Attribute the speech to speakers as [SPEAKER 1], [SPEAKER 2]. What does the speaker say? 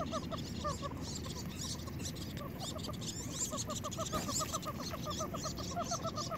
[SPEAKER 1] Ha ha ha ha!